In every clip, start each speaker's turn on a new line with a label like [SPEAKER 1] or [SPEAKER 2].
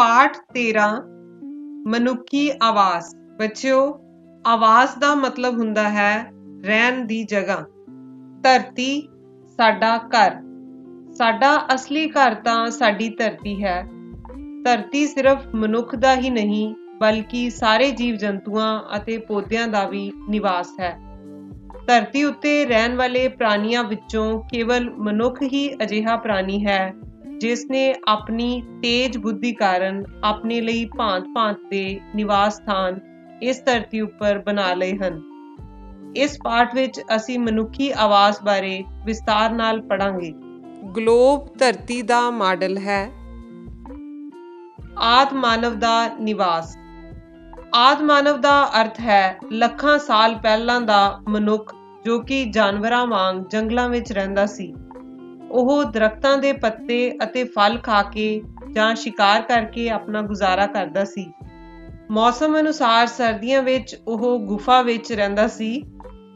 [SPEAKER 1] ਪਾਠ 13 ਮਨੁੱਖੀ ਆਵਾਸ ਬੱਚਿਓ ਆਵਾਸ ਦਾ ਮਤਲਬ ਹੁੰਦਾ ਹੈ ਰਹਿਣ ਦੀ ਜਗ੍ਹਾ। ਧਰਤੀ ਸਾਡਾ ਘਰ। ਸਾਡਾ ਅਸਲੀ ਘਰ ਤਾਂ ਸਾਡੀ ਧਰਤੀ ਹੈ। ਧਰਤੀ ਸਿਰਫ ਮਨੁੱਖ ਦਾ ਹੀ ਨਹੀਂ, ਬਲਕਿ ਸਾਰੇ ਜੀਵ ਜੰਤੂਆਂ ਅਤੇ ਪੌਦਿਆਂ ਦਾ ਵੀ ਨਿਵਾਸ ਹੈ। ਧਰਤੀ ਉੱਤੇ ਰਹਿਣ ਵਾਲੇ ਪ੍ਰਾਣੀਆਂ ਵਿੱਚੋਂ ਕੇਵਲ ਮਨੁੱਖ ਹੀ ਅਜਿਹਾ ਪ੍ਰਾਣੀ ਹੈ ਜਿਸ ਨੇ ਆਪਣੀ ਤੇਜ ਬੁੱਧੀ ਕਾਰਨ ਆਪਣੇ ਲਈ ਭਾਂਤ-ਭਾਂਤ ਦੇ ਨਿਵਾਸ ਸਥਾਨ ਇਸ ਧਰਤੀ ਉੱਪਰ ਬਣਾ ਲਏ ਹਨ। ਇਸ ਪਾਠ ਵਿੱਚ ਅਸੀਂ ਮਨੁੱਖੀ ਆਵਾਸ ਬਾਰੇ ਵਿਸਤਾਰ ਨਾਲ ਪੜਾਂਗੇ ਗਲੋਬ ਧਰਤੀ ਦਾ ਮਾਡਲ ਹੈ। ਆਦ ਮਾਨਵ ਦਾ ਨਿਵਾਸ। ਆਦ ਮਾਨਵ ਦਾ ਅਰਥ ਹੈ ਲੱਖਾਂ ਸਾਲ ਪਹਿਲਾਂ ਦਾ ਮਨੁੱਖ ਜੋ ਕਿ ਜਾਨਵਰਾਂ ਵਾਂਗ ਜੰਗਲਾਂ ਵਿੱਚ ਰਹਿੰਦਾ ਸੀ। ਉਹ ਦਰਖਤਾਂ ਦੇ ਪੱਤੇ ਅਤੇ ਫਲ ਖਾ ਕੇ ਜਾਂ ਸ਼ਿਕਾਰ ਕਰਕੇ ਆਪਣਾ ਗੁਜ਼ਾਰਾ ਕਰਦਾ ਸੀ। ਮੌਸਮ ਅਨੁਸਾਰ ਸਰਦੀਆਂ ਵਿੱਚ ਉਹ ਗੁਫਾ ਵਿੱਚ ਰਹਿੰਦਾ ਸੀ,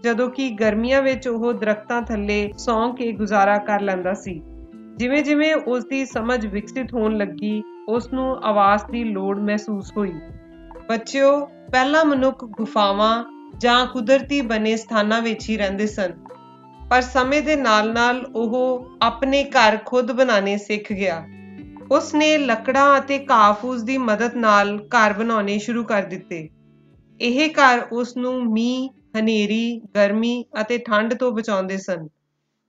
[SPEAKER 1] ਜਦੋਂ ਕਿ ਗਰਮੀਆਂ ਵਿੱਚ ਉਹ ਦਰਖਤਾਂ ਥੱਲੇ ਸੌਂ ਕੇ ਗੁਜ਼ਾਰਾ ਕਰ ਲੈਂਦਾ ਸੀ। ਜਿਵੇਂ-ਜਿਵੇਂ ਉਸ ਦੀ ਸਮਝ ਵਿਕਸਿਤ ਹੋਣ ਲੱਗੀ ਉਸ ਨੂੰ ਆਵਾਜ਼ ਦੀ ਲੋੜ ਮਹਿਸੂਸ ਹੋਈ। ਬੱਚਿਓ, ਪਹਿਲਾ ਮਨੁੱਖ ਗੁਫਾਵਾਂ ਜਾਂ ਕੁਦਰਤੀ ਬਣੇ ਸਥਾਨਾਂ ਵਿੱਚ ਹੀ ਰਹਿੰਦੇ ਸਨ। ਪਰ ਸਮੇਂ ਦੇ ਨਾਲ-ਨਾਲ ਉਹ ਆਪਣੇ ਘਰ ਖੁਦ ਬਣਾਉਣੇ ਸਿੱਖ ਗਿਆ। ਉਸ ਨੇ ਲੱਕੜਾਂ ਅਤੇ ਘਾਹ-ਫੂਸ ਦੀ ਮਦਦ ਨਾਲ ਘਰ ਬਣਾਉਣੇ ਸ਼ੁਰੂ ਕਰ ਦਿੱਤੇ। ਇਹ ਘਰ ਉਸ ਨੂੰ ਮੀਂਹ, ਹਨੇਰੀ, ਗਰਮੀ ਅਤੇ ਠੰਡ ਤੋਂ ਬਚਾਉਂਦੇ ਸਨ।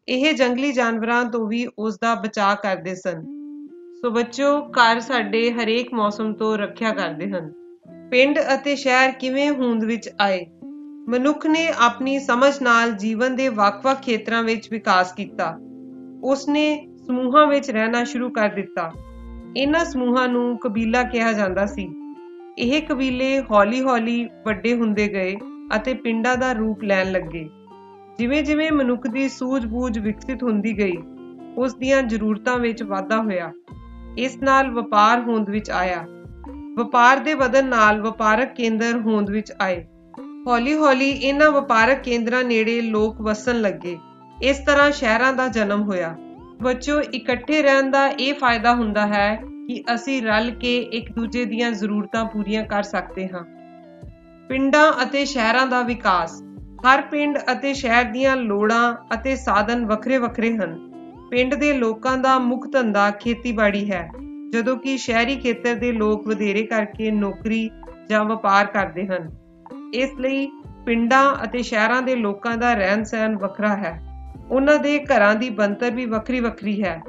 [SPEAKER 1] ਇਹ ਜੰਗਲੀ ਜਾਨਵਰਾਂ ਤੋਂ ਵੀ ਉਸ ਦਾ ਬਚਾਅ ਕਰਦੇ ਸਨ। ਸੋ ਬੱਚਿਓ ਘਰ ਸਾਡੇ ਹਰੇਕ ਮੌਸਮ ਤੋਂ ਰੱਖਿਆ ਕਰਦੇ ਹਨ। ਪਿੰਡ ਅਤੇ ਸ਼ਹਿਰ ਕਿਵੇਂ ਹੋਂਦ ਵਿੱਚ ਆਏ? ਮਨੁੱਖ ਨੇ ਆਪਣੀ ਸਮਝ ਨਾਲ ਜੀਵਨ ਦੇ ਵੱਖ-ਵੱਖ ਖੇਤਰਾਂ ਵਿੱਚ ਵਿਕਾਸ ਕੀਤਾ। ਉਸਨੇ ਸਮੂਹਾਂ ਵਿੱਚ ਰਹਿਣਾ ਸ਼ੁਰੂ ਕਰ ਦਿੱਤਾ। ਇਹਨਾਂ ਸਮੂਹਾਂ ਨੂੰ ਕਬੀਲਾ ਕਿਹਾ ਜਾਂਦਾ ਸੀ। ਇਹ ਕਬੀਲੇ ਹੌਲੀ-ਹੌਲੀ ਵੱਡੇ ਹੁੰਦੇ ਗਏ ਅਤੇ ਪਿੰਡਾਂ ਦਾ ਰੂਪ ਲੈਣ ਲੱਗੇ। ਜਿਵੇਂ-ਜਿਵੇਂ ਮਨੁੱਖ ਦੀ ਸੂਝ-ਬੂਝ ਵਿਕਸਿਤ ਹੁੰਦੀ ਗਈ, ਉਸ ਦੀਆਂ ਜ਼ਰੂਰਤਾਂ ਵਿੱਚ ਵਾਧਾ ਹੋਇਆ। ਇਸ ਨਾਲ ਵਪਾਰ ਹੋਂਦ ਵਿੱਚ ਆਇਆ। ਵਪਾਰ ਦੇ ਵਧਣ ਨਾਲ ਵਪਾਰਕ ਕੇਂਦਰ ਹੋਂਦ ਵਿੱਚ ਆਏ। ਹੌਲੀ-ਹੌਲੀ ਇਹਨਾਂ ਵਪਾਰਕ ਕੇਂਦਰਾਂ ਨੇੜੇ ਲੋਕ ਵਸਣ ਲੱਗੇ। ਇਸ ਤਰ੍ਹਾਂ ਸ਼ਹਿਰਾਂ ਦਾ ਜਨਮ ਹੋਇਆ। ਬੱਚੋ, ਇਕੱਠੇ ਰਹਿਣ ਦਾ ਇਹ ਫਾਇਦਾ ਹੁੰਦਾ ਹੈ ਕਿ ਅਸੀਂ ਰਲ ਕੇ ਇੱਕ ਦੂਜੇ ਦੀਆਂ ਜ਼ਰੂਰਤਾਂ ਪੂਰੀਆਂ ਕਰ ਸਕਦੇ ਹਾਂ। ਪਿੰਡਾਂ ਅਤੇ ਸ਼ਹਿਰਾਂ ਦਾ ਵਿਕਾਸ। ਹਰ ਪਿੰਡ ਅਤੇ ਸ਼ਹਿਰ ਦੀਆਂ ਲੋੜਾਂ ਅਤੇ ਸਾਧਨ ਵੱਖਰੇ-ਵੱਖਰੇ ਹਨ। ਪਿੰਡ ਦੇ ਲੋਕਾਂ ਦਾ ਮੁੱਖ ਧੰਦਾ ਖੇਤੀਬਾੜੀ ਹੈ, ਜਦੋਂ ਕਿ ਸ਼ਹਿਰੀ ਖੇਤਰ ਦੇ ਲੋਕ ਵਧੇਰੇ ਕਰਕੇ ਨੌਕਰੀ ਜਾਂ ਵਪਾਰ ਕਰਦੇ ਹਨ। ਇਸ ਲਈ ਪਿੰਡਾਂ ਅਤੇ ਸ਼ਹਿਰਾਂ ਦੇ ਲੋਕਾਂ ਦਾ ਰਹਿਣ-ਸਹਿਣ ਵੱਖਰਾ ਹੈ। ਉਹਨਾਂ ਦੇ ਘਰਾਂ ਦੀ ਬਣਤਰ ਵੀ ਵੱਖਰੀ-ਵੱਖਰੀ ਹੈ।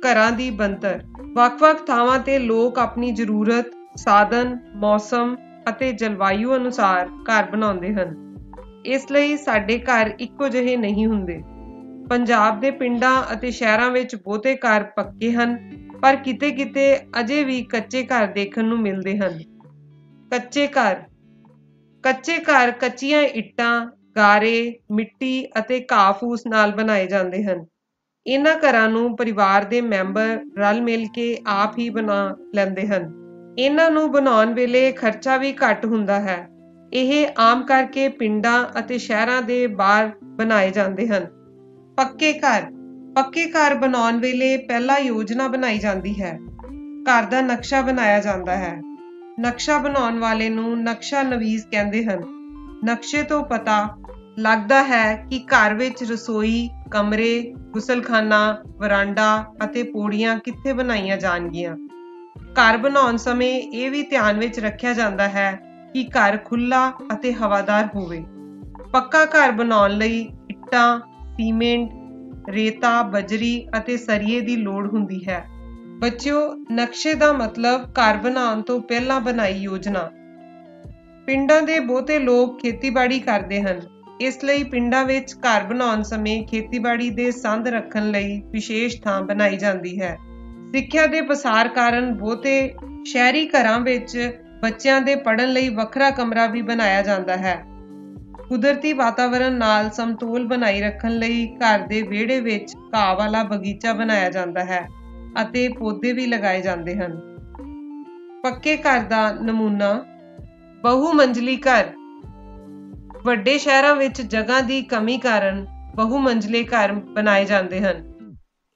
[SPEAKER 1] ਘਰਾਂ ਦੀ ਬਣਤਰ, ਵੱਖ-ਵੱਖ ਥਾਵਾਂ ਤੇ ਲੋਕ ਆਪਣੀ ਜ਼ਰੂਰਤ, ਸਾਧਨ, ਮੌਸਮ ਅਤੇ ਜਲਵਾਯੂ ਅਨੁਸਾਰ ਘਰ ਬਣਾਉਂਦੇ ਹਨ। ਇਸ ਲਈ ਸਾਡੇ ਘਰ ਇੱਕੋ ਜਿਹੇ ਨਹੀਂ ਹੁੰਦੇ। ਪੰਜਾਬ ਦੇ ਪਿੰਡਾਂ ਅਤੇ ਸ਼ਹਿਰਾਂ ਵਿੱਚ ਬਹੁਤੇ ਘਰ ਪੱਕੇ ਹਨ, ਪਰ ਕਿਤੇ-ਕਿਤੇ ਅਜੇ ਵੀ ਕੱਚੇ ਘਰ ਦੇਖਣ ਨੂੰ ਮਿਲਦੇ ਹਨ। ਕੱਚੇ ਘਰ ਕੱਚੇ ਘਰ ਕੱਚੀਆਂ ਇੱਟਾਂ, ਗਾਰੇ, ਮਿੱਟੀ ਅਤੇ ਘਾਹ-ਫੂਸ ਨਾਲ ਬਣਾਏ ਜਾਂਦੇ ਹਨ। ਇਹਨਾਂ ਘਰਾਂ ਨੂੰ ਪਰਿਵਾਰ ਦੇ ਮੈਂਬਰ ਰਲ ਮਿਲ ਕੇ ਆਪ ਹੀ ਬਣਾ ਲੈਂਦੇ ਹਨ। ਇਹਨਾਂ ਨੂੰ ਬਣਾਉਣ ਵੇਲੇ ਖਰਚਾ ਵੀ ਘੱਟ ਹੁੰਦਾ ਹੈ। ਇਹ ਆਮ ਕਰਕੇ ਪਿੰਡਾਂ ਅਤੇ ਸ਼ਹਿਰਾਂ ਦੇ ਬਾਹਰ ਬਣਾਏ ਜਾਂਦੇ ਹਨ। ਪੱਕੇ ਘਰ। ਪੱਕੇ ਘਰ ਬਣਾਉਣ ਵੇਲੇ ਪਹਿਲਾਂ ਯੋਜਨਾ ਬਣਾਈ ਜਾਂਦੀ ਹੈ। ਘਰ ਦਾ ਨਕਸ਼ਾ ਬਣਾਇਆ ਜਾਂਦਾ ਹੈ। ਨਕਸ਼ਾ ਬਣਾਉਣ ਵਾਲੇ ਨੂੰ ਨਕਸ਼ਾ ਨਵੀਜ਼ ਕਹਿੰਦੇ ਹਨ। ਨਕਸ਼ੇ ਤੋਂ ਪਤਾ ਲੱਗਦਾ ਹੈ ਕਿ ਘਰ ਵਿੱਚ ਰਸੋਈ, ਕਮਰੇ, ਗੁਸਲਖਾਨਾ, ਵਰਾਂਡਾ ਅਤੇ ਪੌੜੀਆਂ ਕਿੱਥੇ ਬਣਾਈਆਂ ਜਾਣਗੀਆਂ। ਘਰ ਬਣਾਉਣ ਸਮੇਂ ਇਹ ਵੀ ਧਿਆਨ ਵਿੱਚ ਰੱਖਿਆ ਜਾਂਦਾ ਹੈ ਕਿ ਘਰ ਖੁੱਲਾ ਅਤੇ ਹਵਾਦਾਰ ਹੋਵੇ। ਪੱਕਾ ਘਰ ਬਣਾਉਣ ਲਈ ਇੱਟਾਂ, ਸੀਮੈਂਟ, ਰੇਤਾ, ਬਜਰੀ ਅਤੇ ਸਰੀਏ ਦੀ ਲੋੜ ਹੁੰਦੀ ਹੈ। ਬੱਚਿਓ, ਨਕਸ਼ੇ ਦਾ ਮਤਲਬ ਘਰ ਬਣਾਉਣ ਤੋਂ ਪਹਿਲਾਂ ਬਣਾਈ ਯੋਜਨਾ। ਪਿੰਡਾਂ ਦੇ ਬਹੁਤੇ ਲੋਕ ਖੇਤੀਬਾੜੀ ਕਰਦੇ ਹਨ। ਇਸ ਲਈ ਪਿੰਡਾਂ ਵਿੱਚ ਘਰ ਬਣਾਉਣ ਸਮੇਂ ਖੇਤੀਬਾੜੀ ਦੇ ਸੰਦ ਰੱਖਣ ਲਈ ਵਿਸ਼ੇਸ਼ ਥਾਂ ਬਣਾਈ ਜਾਂਦੀ ਹੈ। ਸਿੱਖਿਆ ਦੇ ਪਸਾਰ ਕਾਰਨ ਬਹੁਤੇ ਸ਼ਹਿਰੀ ਘਰਾਂ ਵਿੱਚ ਬੱਚਿਆਂ ਦੇ ਪੜ੍ਹਨ ਲਈ ਵੱਖਰਾ ਕਮਰਾ ਵੀ ਬਣਾਇਆ ਜਾਂਦਾ ਹੈ। ਕੁਦਰਤੀ ਵਾਤਾਵਰਣ ਨਾਲ ਸਮਤੋਲ ਬਣਾਈ ਰੱਖਣ ਲਈ ਘਰ ਦੇ ਵਿਹੜੇ ਵਿੱਚ ਘਾਹ ਵਾਲਾ ਬਗੀਚਾ ਬਣਾਇਆ ਜਾਂਦਾ ਹੈ। ਅਤੇ ਪੌਦੇ ਵੀ ਲਗਾਏ ਜਾਂਦੇ ਹਨ। ਪੱਕੇ ਘਰ ਦਾ ਨਮੂਨਾ ਬਹੁ ਮੰਜ਼ਲੀ ਘਰ। ਵੱਡੇ ਸ਼ਹਿਰਾਂ ਵਿੱਚ ਜਗ੍ਹਾ ਦੀ ਕਮੀ ਕਾਰਨ ਬਹੁ ਮੰਜ਼ਲੇ ਘਰ ਬਣਾਏ ਜਾਂਦੇ ਹਨ।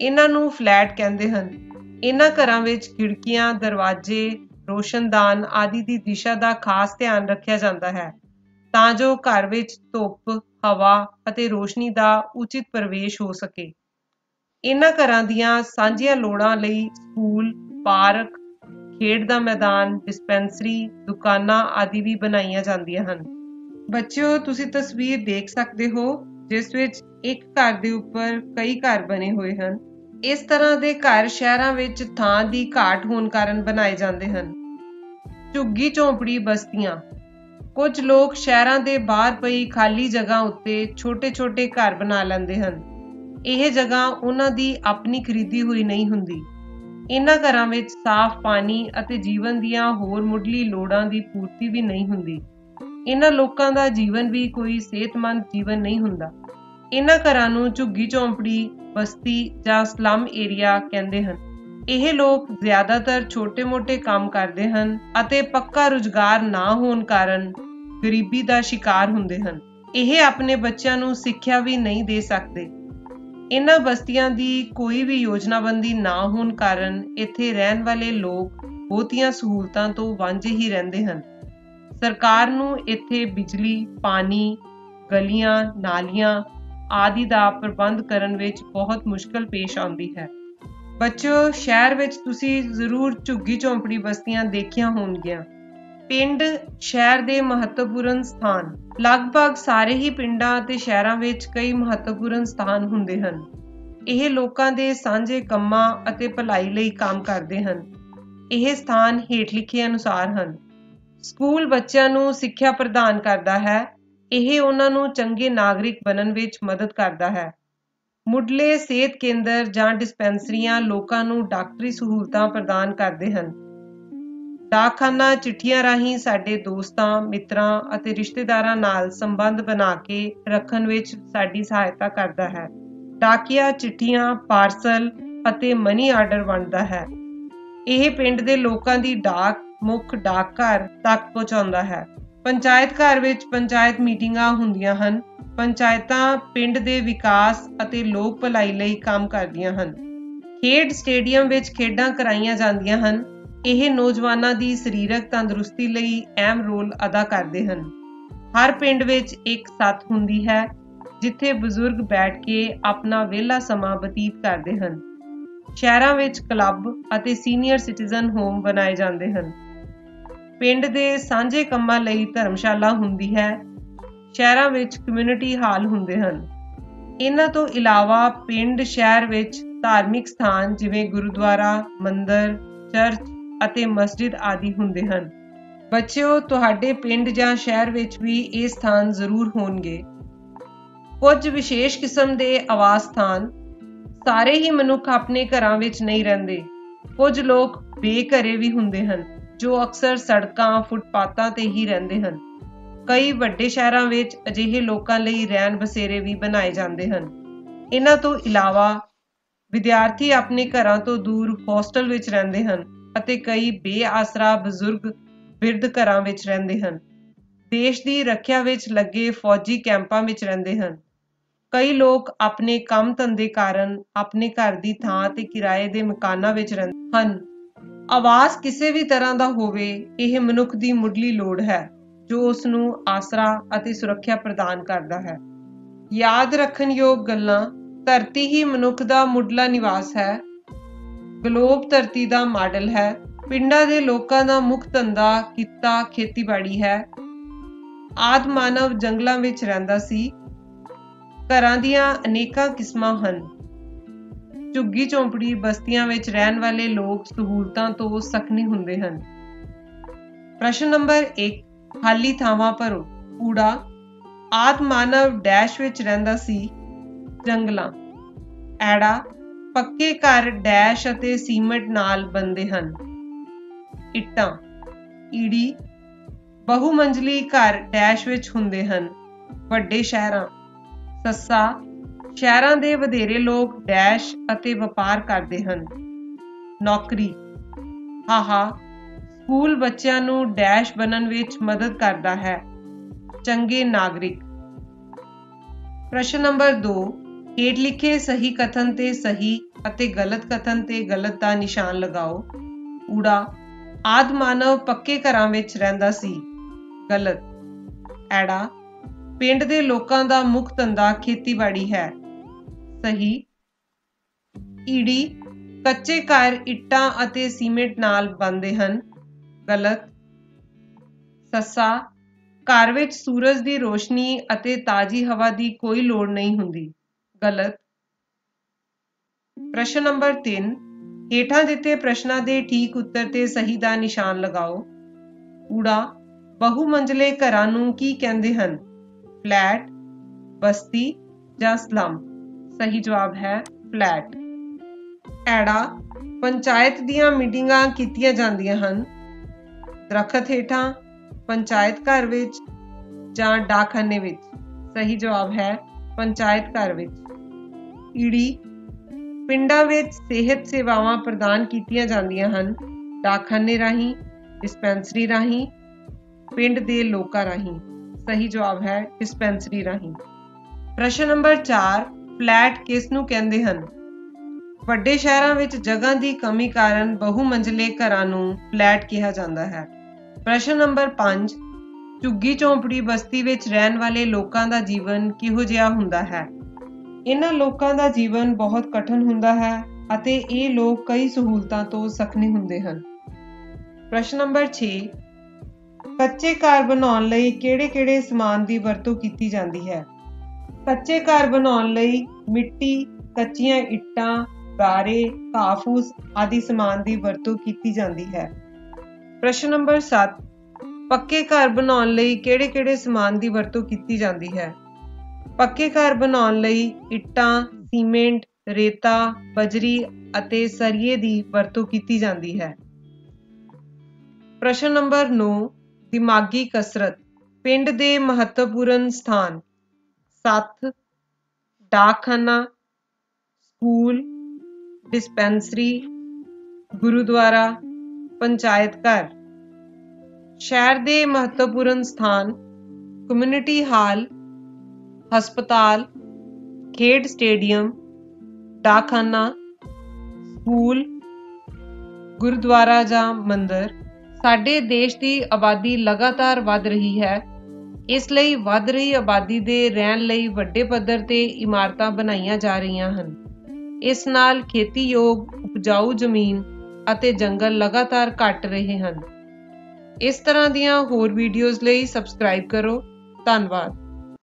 [SPEAKER 1] ਇਹਨਾਂ ਨੂੰ ਫਲੈਟ ਕਹਿੰਦੇ ਹਨ। ਇਹਨਾਂ ਘਰਾਂ ਵਿੱਚ ਖਿੜਕੀਆਂ, ਦਰਵਾਜ਼ੇ, ਰੋਸ਼ਨਦਾਨ ਆਦਿ ਦੀ ਦਿਸ਼ਾ ਦਾ ਖਾਸ ਧਿਆਨ ਰੱਖਿਆ ਜਾਂਦਾ ਹੈ। ਤਾਂ ਜੋ ਘਰ ਵਿੱਚ ਧੁੱਪ, ਹਵਾ ਅਤੇ ਰੋਸ਼ਨੀ ਦਾ ਉਚਿਤ ਪ੍ਰਵੇਸ਼ ਹੋ ਸਕੇ। ਇਹਨਾਂ ਘਰਾਂ ਦੀਆਂ ਸਾਂਝੀਆਂ ਲੋੜਾਂ ਲਈ ਸਕੂਲ, ਪਾਰਕ, ਖੇਡ ਦਾ ਮੈਦਾਨ, ਡਿਸਪੈਂਸਰੀ, ਦੁਕਾਨਾਂ ਆਦਿ ਵੀ ਬਣਾਈਆਂ ਜਾਂਦੀਆਂ ਹਨ। ਬੱਚਿਓ, ਤੁਸੀਂ ਤਸਵੀਰ ਦੇਖ ਸਕਦੇ ਹੋ, ਜਿਸ ਵਿੱਚ ਇੱਕ ਘਰ ਦੇ ਉੱਪਰ ਕਈ ਘਰ ਬਣੇ ਹੋਏ ਹਨ। ਇਸ ਤਰ੍ਹਾਂ ਦੇ ਘਰ ਸ਼ਹਿਰਾਂ ਵਿੱਚ ਥਾਂ ਦੀ ਘਾਟ ਹੋਣ ਕਾਰਨ ਬਣਾਏ ਜਾਂਦੇ ਹਨ। ਝੁੱਗੀ ਝੌਂਪੜੀ ਬਸਤੀਆਂ। ਕੁਝ ਲੋਕ ਸ਼ਹਿਰਾਂ ਦੇ ਬਾਹਰ ਪਈ ਖਾਲੀ ਜਗ੍ਹਾ ਉੱਤੇ ਛੋਟੇ-ਛੋਟੇ ਘਰ ਬਣਾ ਲੈਂਦੇ ਹਨ। ਇਹ ਜਗ੍ਹਾ ਉਹਨਾਂ ਦੀ ਆਪਣੀ ਖਰੀਦੀ ਹੋਈ ਨਹੀਂ ਹੁੰਦੀ। ਇਹਨਾਂ ਘਰਾਂ ਵਿੱਚ ਸਾਫ਼ ਪਾਣੀ ਅਤੇ ਜੀਵਨ ਦੀਆਂ ਹੋਰ ਮੁੱਢਲੀ ਲੋੜਾਂ ਦੀ ਪੂਰਤੀ ਵੀ ਨਹੀਂ ਹੁੰਦੀ। ਇਹਨਾਂ ਲੋਕਾਂ ਦਾ ਜੀਵਨ ਵੀ ਕੋਈ ਸਿਹਤਮੰਦ ਜੀਵਨ ਨਹੀਂ ਹੁੰਦਾ। ਇਹਨਾਂ ਘਰਾਂ ਨੂੰ ਝੁੱਗੀ ਝੌਂਪੜੀ, ਬਸਤੀ ਜਾਂ ਸਲਮ ਏਰੀਆ ਕਹਿੰਦੇ ਹਨ। ਇਹ ਲੋਕ ਜ਼ਿਆਦਾਤਰ ਛੋਟੇ-ਮੋਟੇ ਕੰਮ ਕਰਦੇ ਹਨ ਅਤੇ ਪੱਕਾ ਰੁਜ਼ਗਾਰ ਨਾ ਹੋਣ ਕਾਰਨ ਗਰੀਬੀ ਦਾ ਸ਼ਿਕਾਰ ਹੁੰਦੇ ਹਨ। ਇਹ ਆਪਣੇ ਬੱਚਿਆਂ ਨੂੰ ਸਿੱਖਿਆ ਵੀ ਨਹੀਂ ਦੇ ਸਕਦੇ। ਇਹਨਾਂ ਬਸਤੀਆਂ ਦੀ ਕੋਈ ਵੀ ਯੋਜਨਾਬੰਦੀ ਨਾ ਹੋਣ ਕਾਰਨ ਇੱਥੇ ਰਹਿਣ ਵਾਲੇ ਲੋਕ ਬਹੁਤੀਆਂ ਸਹੂਲਤਾਂ ਤੋਂ ਵਾਂਝੇ ਹੀ ਰਹਿੰਦੇ ਹਨ। ਸਰਕਾਰ ਨੂੰ ਇੱਥੇ ਬਿਜਲੀ, ਪਾਣੀ, ਗਲੀਆਂ, ਨਾਲੀਆਂ ਆਦਿ ਦਾ ਪ੍ਰਬੰਧ ਕਰਨ ਵਿੱਚ ਬਹੁਤ ਮੁਸ਼ਕਲ ਪੇਸ਼ ਆਉਂਦੀ ਹੈ। ਬੱਚਿਓ ਸ਼ਹਿਰ ਵਿੱਚ ਤੁਸੀਂ ਜ਼ਰੂਰ ਝੁੱਗੀ ਝੌਂਪੜੀ ਬਸਤੀਆਂ ਦੇਖੀਆਂ ਹੋਣਗੀਆਂ। ਪਿੰਡ, ਸ਼ਹਿਰ ਦੇ ਮਹੱਤਵਪੂਰਨ ਸਥਾਨ। ਲਗਭਗ ਸਾਰੇ ਹੀ ਪਿੰਡਾਂ ਅਤੇ ਸ਼ਹਿਰਾਂ ਵਿੱਚ ਕਈ ਮਹੱਤਵਪੂਰਨ ਸਥਾਨ ਹੁੰਦੇ ਹਨ। ਇਹ ਲੋਕਾਂ ਦੇ ਸਾਂਝੇ ਕੰਮਾਂ ਅਤੇ ਭਲਾਈ ਲਈ ਕੰਮ ਕਰਦੇ ਹਨ। ਇਹ ਸਥਾਨ ਹੇਠ ਲਿਖੇ ਅਨੁਸਾਰ ਹਨ। ਸਕੂਲ ਬੱਚਿਆਂ ਨੂੰ ਸਿੱਖਿਆ ਪ੍ਰਦਾਨ ਕਰਦਾ ਹੈ। ਇਹ ਉਹਨਾਂ ਨੂੰ ਚੰਗੇ ਨਾਗਰਿਕ ਬਣਨ ਵਿੱਚ ਮਦਦ ਕਰਦਾ ਹੈ। ਮੁੱਢਲੇ ਸਿਹਤ ਕੇਂਦਰ ਜਾਂ ਡਿਸਪੈਂਸਰੀਆਂ ਲੋਕਾਂ ਨੂੰ ਡਾਕਟਰੀ ਸਹੂਲਤਾਂ ਪ੍ਰਦਾਨ ਕਰਦੇ ਹਨ। ਡਾਕਖਾਨਾ ਚਿੱਠੀਆਂ ਰਾਹੀਂ ਸਾਡੇ ਦੋਸਤਾਂ, ਮਿੱਤਰਾਂ ਅਤੇ ਰਿਸ਼ਤੇਦਾਰਾਂ ਨਾਲ ਸੰਬੰਧ ਬਣਾ ਕੇ ਰੱਖਣ ਵਿੱਚ ਸਾਡੀ ਸਹਾਇਤਾ ਕਰਦਾ ਹੈ। ਡਾਕੀਆ ਚਿੱਠੀਆਂ, ਪਾਰਸਲ ਅਤੇ ਮਨੀ ਆਰਡਰ ਵੰਡਦਾ ਹੈ। ਇਹ ਪਿੰਡ ਦੇ ਲੋਕਾਂ ਦੀ ਡਾਕ, ਮੁੱਖ ਡਾਕਘਰ ਤੱਕ ਪਹੁੰਚਾਉਂਦਾ ਹੈ। ਪੰਚਾਇਤ ਘਰ ਵਿੱਚ ਪੰਚਾਇਤ ਮੀਟਿੰਗਾਂ ਹੁੰਦੀਆਂ ਹਨ। ਪੰਚਾਇਤਾਂ ਪਿੰਡ ਦੇ ਵਿਕਾਸ ਅਤੇ ਲੋਕ ਭਲਾਈ ਲਈ ਕੰਮ ਕਰਦੀਆਂ ਹਨ। ਖੇਡ ਸਟੇਡੀਅਮ ਵਿੱਚ ਖੇਡਾਂ ਕਰਾਈਆਂ ਜਾਂਦੀਆਂ ਹਨ। ਇਹ ਨੌਜਵਾਨਾਂ ਦੀ ਸਰੀਰਕ ਤੰਦਰੁਸਤੀ ਲਈ ਅਹਿਮ ਰੋਲ ਅਦਾ ਕਰਦੇ ਹਨ। ਹਰ ਪਿੰਡ ਵਿੱਚ ਇੱਕ ਸੱਤ ਹੁੰਦੀ ਹੈ, ਜਿੱਥੇ ਬਜ਼ੁਰਗ ਬੈਠ ਕੇ ਆਪਣਾ ਵਿਹਲਾ ਸਮਾਂ ਬਤੀਤ ਕਰਦੇ ਹਨ। ਸ਼ਹਿਰਾਂ ਵਿੱਚ ਕਲੱਬ ਅਤੇ ਸੀਨੀਅਰ ਸਿਟੀਜ਼ਨ ਹੋਮ ਬਣਾਏ ਜਾਂਦੇ ਹਨ। ਪਿੰਡ ਦੇ ਸਾਂਝੇ ਕੰਮਾਂ ਲਈ ਧਰਮਸ਼ਾਲਾ ਹੁੰਦੀ ਹੈ। ਸ਼ਹਿਰਾਂ ਵਿੱਚ ਕਮਿਊਨਿਟੀ ਹਾਲ ਹੁੰਦੇ ਹਨ। ਇਹਨਾਂ ਤੋਂ ਇਲਾਵਾ ਪਿੰਡ ਸ਼ਹਿਰ ਵਿੱਚ ਧਾਰਮਿਕ ਸਥਾਨ ਜਿਵੇਂ ਗੁਰਦੁਆਰਾ, ਮੰਦਰ, ਚਰਚ ਅਤੇ ਮਸਜਿਦ ਆਦਿ ਹੁੰਦੇ ਹਨ। ਬੱਚਿਓ, ਤੁਹਾਡੇ ਪਿੰਡ ਜਾਂ ਸ਼ਹਿਰ ਵਿੱਚ ਵੀ ਇਹ ਸਥਾਨ ਜ਼ਰੂਰ ਹੋਣਗੇ। ਕੁਝ ਵਿਸ਼ੇਸ਼ ਕਿਸਮ ਦੇ ਆਵਾਸ ਸਥਾਨ ਸਾਰੇ ਹੀ ਮਨੁੱਖ ਆਪਣੇ ਘਰਾਂ ਵਿੱਚ ਨਹੀਂ ਰਹਿੰਦੇ। ਕੁਝ ਲੋਕ ਬੇਘਰੇ ਵੀ ਹੁੰਦੇ ਹਨ, ਜੋ ਅਕਸਰ ਸੜਕਾਂ, ਫੁੱਟਪਾਤਾਂ ਤੇ ਹੀ ਰਹਿੰਦੇ ਹਨ। ਕਈ ਵੱਡੇ ਸ਼ਹਿਰਾਂ ਵਿੱਚ ਅਜਿਹੇ ਲੋਕਾਂ ਲਈ ਰਹਿਣ ਬਸੇਰੇ ਵੀ ਬਣਾਏ ਜਾਂਦੇ ਹਨ। ਇਹਨਾਂ ਤੋਂ ਇਲਾਵਾ ਵਿਦਿਆਰਥੀ ਆਪਣੇ ਘਰਾਂ ਤੋਂ ਦੂਰ ਹੋਸਟਲ ਵਿੱਚ ਰਹਿੰਦੇ ਹਨ। ਅਤੇ ਕਈ ਬੇਆਸਰਾ ਬਜ਼ੁਰਗ ਬਿਰਧ ਘਰਾਂ ਵਿੱਚ ਰਹਿੰਦੇ ਹਨ। ਦੇਸ਼ ਦੀ ਰੱਖਿਆ ਵਿੱਚ ਲੱਗੇ ਫੌਜੀ ਕੈਂਪਾਂ ਵਿੱਚ ਰਹਿੰਦੇ ਹਨ। ਕਈ ਲੋਕ ਆਪਣੇ ਕੰਮ ਧੰਦੇ ਕਾਰਨ ਆਪਣੇ ਘਰ ਦੀ ਥਾਂ ਤੇ ਕਿਰਾਏ ਦੇ ਮਕਾਨਾਂ ਵਿੱਚ ਰਹਿੰਦੇ ਹਨ। ਆਵਾਸ ਕਿਸੇ ਵੀ ਤਰ੍ਹਾਂ ਦਾ ਹੋਵੇ, ਇਹ ਮਨੁੱਖ ਦੀ ਮੁੱਢਲੀ ਲੋੜ ਹੈ, ਜੋ ਉਸ ਨੂੰ ਆਸਰਾ ਅਤੇ ਸੁਰੱਖਿਆ ਪ੍ਰਦਾਨ ਕਰਦਾ ਹੈ। ਯਾਦ ਰੱਖਣ ਯੋਗ ਗੱਲਾਂ, ਧਰਤੀ ਹੀ ਮਨੁੱਖ ਦਾ ਮੁੱਢਲਾ ਨਿਵਾਸ ਹੈ। ਗਲੋਬ ਧਰਤੀ ਦਾ ਮਾਡਲ ਹੈ। ਪਿੰਡਾਂ ਦੇ ਲੋਕਾਂ ਦਾ ਮੁੱਖ ਧੰਦਾ ਕਿੱਤਾ ਖੇਤੀਬਾੜੀ ਹੈ। ਆਦ ਮਾਨਵ ਜੰਗਲਾਂ ਵਿੱਚ ਰਹਿੰਦਾ ਸੀ। ਘਰਾਂ ਦੀਆਂ ਅਨੇਕਾਂ ਕਿਸਮਾਂ ਹਨ। ਝੁੱਗੀ ਝੌਂਪੜੀ ਬਸਤੀਆਂ ਵਿੱਚ ਰਹਿਣ ਵਾਲੇ ਲੋਕ ਸਹੂਲਤਾਂ ਤੋਂ ਸਖਣੀ ਹੁੰਦੇ ਹਨ। ਪ੍ਰਸ਼ਨ ਨੰਬਰ 1 ਖਾਲੀ ਥਾਵਾਂ ਭਰੋ। ਕੂੜਾ ਆਤਮਾਨਵ ਡੈਸ਼ ਵਿੱਚ ਰਹਿੰਦਾ ਸੀ। ਜੰਗਲਾਂ, ਐੜਾ ਪੱਕੇ ਘਰ ਡੈਸ਼ ਅਤੇ ਸੀਮਟ ਨਾਲ ਬੰਦੇ ਹਨ। ਇੱਟਾਂ, ਈੜੀ, ਬਹੁਮੰਜ਼ਲੀ ਘਰ ਡੈਸ਼ ਵਿੱਚ ਹੁੰਦੇ ਹਨ। ਵੱਡੇ ਸ਼ਹਿਰਾਂ, ਸੱਸਾ, ਸ਼ਹਿਰਾਂ ਦੇ ਵਧੇਰੇ ਲੋਕ ਡੈਸ਼ ਅਤੇ ਵਪਾਰ ਕਰਦੇ ਹਨ। ਨੌਕਰੀ, ਹਾਹਾ, ਸਕੂਲ ਬੱਚਿਆਂ ਨੂੰ ਡੈਸ਼ ਬਣਨ ਵਿੱਚ ਮਦਦ ਕਰਦਾ ਹੈ। ਚੰਗੇ ਨਾਗਰਿਕ। ਪ੍ਰਸ਼ਨ ਨੰਬਰ 2 ਹੇਠ ਲਿਖੇ, ਸਹੀ ਕਥਨ ਤੇ ਸਹੀ ਅਤੇ ਗਲਤ ਕਥਨ ਤੇ ਗਲਤ ਦਾ ਨਿਸ਼ਾਨ ਲਗਾਓ। ਊੜਾ, ਆਦ ਮਾਨਵ ਪੱਕੇ ਘਰਾਂ ਵਿੱਚ ਰਹਿੰਦਾ ਸੀ। ਗਲਤ, ਐੜਾ, ਪਿੰਡ ਦੇ ਲੋਕਾਂ ਦਾ ਮੁੱਖ ਧੰਦਾ ਖੇਤੀਬਾੜੀ ਹੈ। ਸਹੀ, ਈੜੀ, ਕੱਚੇ ਘਰ, ਇੱਟਾਂ ਅਤੇ ਸੀਮੈਂਟ ਨਾਲ ਬਣਦੇ ਹਨ। ਗਲਤ, ਸੱਸਾ, ਘਰ ਵਿੱਚ ਸੂਰਜ ਦੀ ਰੋਸ਼ਨੀ ਅਤੇ ਤਾਜ਼ੀ ਹਵਾ ਦੀ ਕੋਈ ਲੋੜ ਨਹੀਂ ਹੁੰਦੀ। ਗਲਤ। ਪ੍ਰਸ਼ਨ ਨੰਬਰ 3 ਹੇਠਾਂ ਦਿੱਤੇ ਪ੍ਰਸ਼ਨਾਂ ਦੇ ਠੀਕ ਉੱਤਰ ਤੇ ਸਹੀ ਦਾ ਨਿਸ਼ਾਨ ਲਗਾਓ। ਊੜਾ ਬਹੁ ਮੰਜ਼ਲੇ ਘਰਾਂ ਨੂੰ ਕੀ ਕਹਿੰਦੇ ਹਨ? ਫਲੈਟ, ਬਸਤੀ ਜਾਂ ਸਲਮ? ਸਹੀ ਜਵਾਬ ਹੈ ਫਲੈਟ। ਐੜਾ, ਪੰਚਾਇਤ ਦੀਆਂ ਮੀਟਿੰਗਾਂ ਕੀਤੀਆਂ ਜਾਂਦੀਆਂ ਹਨ। ਦਰਖਤ ਹੇਠਾਂ, ਪੰਚਾਇਤ ਘਰ ਵਿੱਚ ਜਾਂ ਡਾਕਖਾਨੇ ਵਿੱਚ? ਸਹੀ ਜਵਾਬ ਹੈ ਪੰਚਾਇਤ ਘਰ ਵਿੱਚ। ਈੜੀ ਪਿੰਡਾਂ ਵਿੱਚ ਸਿਹਤ ਸੇਵਾਵਾਂ ਪ੍ਰਦਾਨ ਕੀਤੀਆਂ ਜਾਂਦੀਆਂ ਹਨ। ਡਾਕਖਾਨੇ ਰਾਹੀਂ, ਡਿਸਪੈਂਸਰੀ ਰਾਹੀਂ, ਪਿੰਡ ਦੇ ਲੋਕਾਂ ਰਾਹੀਂ। ਸਹੀ ਜਵਾਬ ਹੈ ਡਿਸਪੈਂਸਰੀ ਰਾਹੀਂ। ਪ੍ਰਸ਼ਨ ਨੰਬਰ 4 ਫਲੈਟ ਕਿਸ ਨੂੰ ਕਹਿੰਦੇ ਹਨ? ਵੱਡੇ ਸ਼ਹਿਰਾਂ ਵਿੱਚ ਜਗ੍ਹਾ ਦੀ ਕਮੀ ਕਾਰਨ ਬਹੁ ਮੰਜ਼ਲੇ ਘਰਾਂ ਨੂੰ ਫਲੈਟ ਕਿਹਾ ਜਾਂਦਾ ਹੈ। ਪ੍ਰਸ਼ਨ ਨੰਬਰ 5 ਝੁੱਗੀ ਝੌਂਪੜੀ ਬਸਤੀ ਵਿੱਚ ਰਹਿਣ ਵਾਲੇ ਲੋਕਾਂ ਦਾ ਜੀਵਨ ਕਿਹੋ ਜਿਹਾ ਹੁੰਦਾ ਹੈ? ਇਹਨਾਂ ਲੋਕਾਂ ਦਾ ਜੀਵਨ ਬਹੁਤ ਕਠਿਨ ਹੁੰਦਾ ਹੈ ਅਤੇ ਇਹ ਲੋਕ ਕਈ ਸਹੂਲਤਾਂ ਤੋਂ ਸਖਣੀ ਹੁੰਦੇ ਹਨ। ਪ੍ਰਸ਼ਨ ਨੰਬਰ 6 ਕੱਚੇ ਘਰ ਬਣਾਉਣ ਲਈ ਕਿਹੜੇ-ਕਿਹੜੇ ਸਮਾਨ ਦੀ ਵਰਤੋਂ ਕੀਤੀ ਜਾਂਦੀ ਹੈ? ਕੱਚੇ ਘਰ ਬਣਾਉਣ ਲਈ ਮਿੱਟੀ, ਕੱਚੀਆਂ ਇੱਟਾਂ, ਬਾਰੇ, ਕਾਫੂਸ ਆਦਿ ਸਮਾਨ ਦੀ ਵਰਤੋਂ ਕੀਤੀ ਜਾਂਦੀ ਹੈ। ਪ੍ਰਸ਼ਨ ਨੰਬਰ 7 ਪੱਕੇ ਘਰ ਬਣਾਉਣ ਲਈ ਕਿਹੜੇ-ਕਿਹੜੇ ਸਮਾਨ ਦੀ ਵਰਤੋਂ ਕੀਤੀ ਜਾਂਦੀ ਹੈ? ਪੱਕੇ ਘਰ ਬਣਾਉਣ ਲਈ ਇੱਟਾਂ, ਸੀਮੈਂਟ, ਰੇਤਾ, ਬਜਰੀ ਅਤੇ ਸਰੀਏ ਦੀ ਵਰਤੋਂ ਕੀਤੀ ਜਾਂਦੀ ਹੈ। ਪ੍ਰਸ਼ਨ ਨੰਬਰ 9 ਦਿਮਾਗੀ ਕਸਰਤ, ਪਿੰਡ ਦੇ ਮਹੱਤਵਪੂਰਨ ਸਥਾਨ। ਸੱਥ ਡਾਕਖਾਨਾ, ਸਕੂਲ, ਡਿਸਪੈਂਸਰੀ, ਗੁਰਦੁਆਰਾ, ਪੰਚਾਇਤ ਘਰ। ਸ਼ਹਿਰ ਦੇ ਮਹੱਤਵਪੂਰਨ ਸਥਾਨ ਕਮਿਊਨਿਟੀ ਹਾਲ ਹਸਪਤਾਲ, ਖੇਡ ਸਟੇਡੀਅਮ, ਡਾਕਖਾਨਾ, ਸਕੂਲ, ਗੁਰਦੁਆਰਾ ਜਾਂ ਮੰਦਰ ਸਾਡੇ ਦੇਸ਼ ਦੀ ਆਬਾਦੀ ਲਗਾਤਾਰ ਵੱਧ ਰਹੀ ਹੈ। ਇਸ ਲਈ ਵੱਧ ਰਹੀ ਆਬਾਦੀ ਦੇ ਰਹਿਣ ਲਈ ਵੱਡੇ ਪੱਧਰ ਤੇ ਇਮਾਰਤਾਂ ਬਣਾਈਆਂ ਜਾ ਰਹੀਆਂ ਹਨ। ਇਸ ਨਾਲ ਖੇਤੀਯੋਗ ਉਪਜਾਊ ਜ਼ਮੀਨ ਅਤੇ ਜੰਗਲ ਲਗਾਤਾਰ ਘਟ ਰਹੇ ਹਨ। ਇਸ ਤਰ੍ਹਾਂ ਦੀਆਂ ਹੋਰ ਵੀਡੀਓਜ਼ ਲਈ ਸਬਸਕ੍ਰਾਈਬ ਕਰੋ। ਧੰਨਵਾਦ।